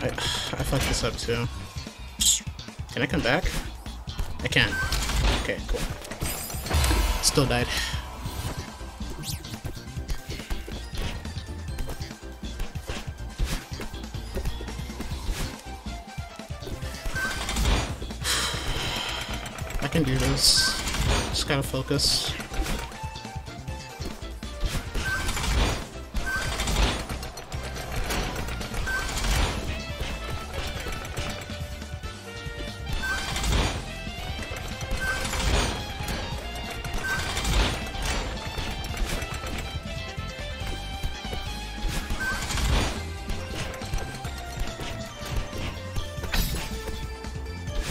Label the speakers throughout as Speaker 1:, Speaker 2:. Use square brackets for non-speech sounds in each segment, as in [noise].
Speaker 1: I, I fucked this up too. Can I come back? I can. Okay, cool. Still died. [sighs] I can do this. Just gotta focus.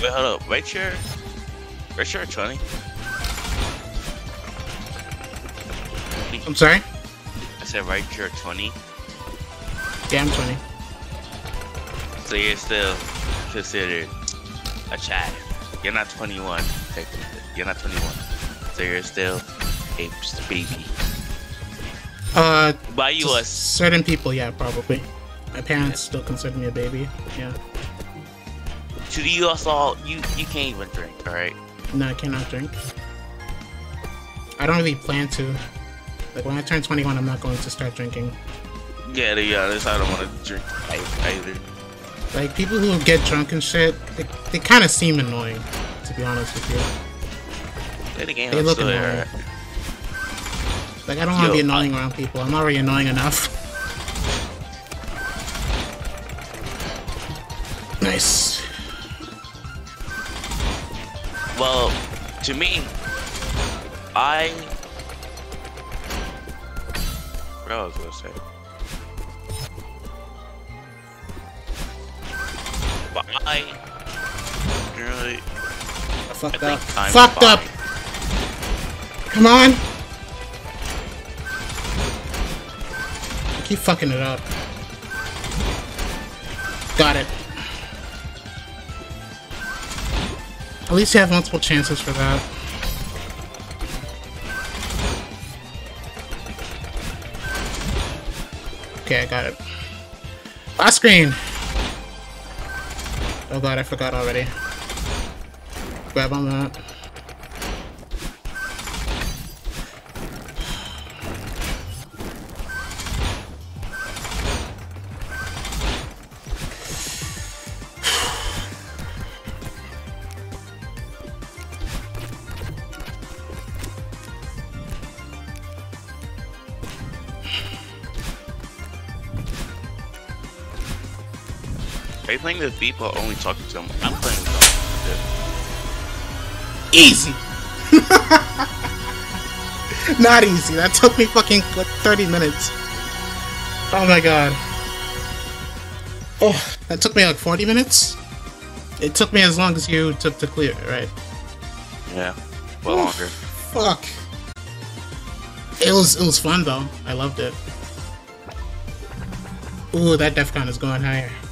Speaker 2: Wait, hold up. Right here. Right here, 20.
Speaker 1: I'm sorry?
Speaker 2: I said right here, 20.
Speaker 1: Yeah, I'm 20.
Speaker 2: So you're still considered a child. You're not 21, technically. You're not 21. So you're still a baby.
Speaker 1: Uh,
Speaker 2: by you was
Speaker 1: certain people, yeah, probably. My parents still consider me a baby. Yeah.
Speaker 2: To you also you you can't even drink, alright?
Speaker 1: No, I cannot drink. I don't really plan to. Like when I turn 21, I'm not going to start drinking.
Speaker 2: Yeah, to be honest, I don't want to drink either.
Speaker 1: Like people who get drunk and shit, they, they kind of seem annoying. To be honest with you,
Speaker 2: Then again,
Speaker 1: They
Speaker 2: I'm
Speaker 1: look annoying.
Speaker 2: alright.
Speaker 1: like I don't want to be annoying around people. I'm already annoying enough. [laughs] nice.
Speaker 2: Well, to me, I. What I was gonna say. But I really
Speaker 1: I fucked
Speaker 2: I
Speaker 1: up. Fucked up. Come on. I keep fucking it up. Got it. At least you have multiple chances for that. Okay, I got it. Last screen! Oh god, I forgot already. Grab on that.
Speaker 2: Are you playing with people or only talking to them? I'm playing with them.
Speaker 1: Easy! [laughs] Not easy. That took me fucking like 30 minutes. Oh my god. Oh, that took me like 40 minutes? It took me as long as you took to clear it, right?
Speaker 2: Yeah, well longer.
Speaker 1: Fuck. It was it was fun though. I loved it. Ooh, that DEF CON is going higher.